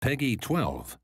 Peggy 12.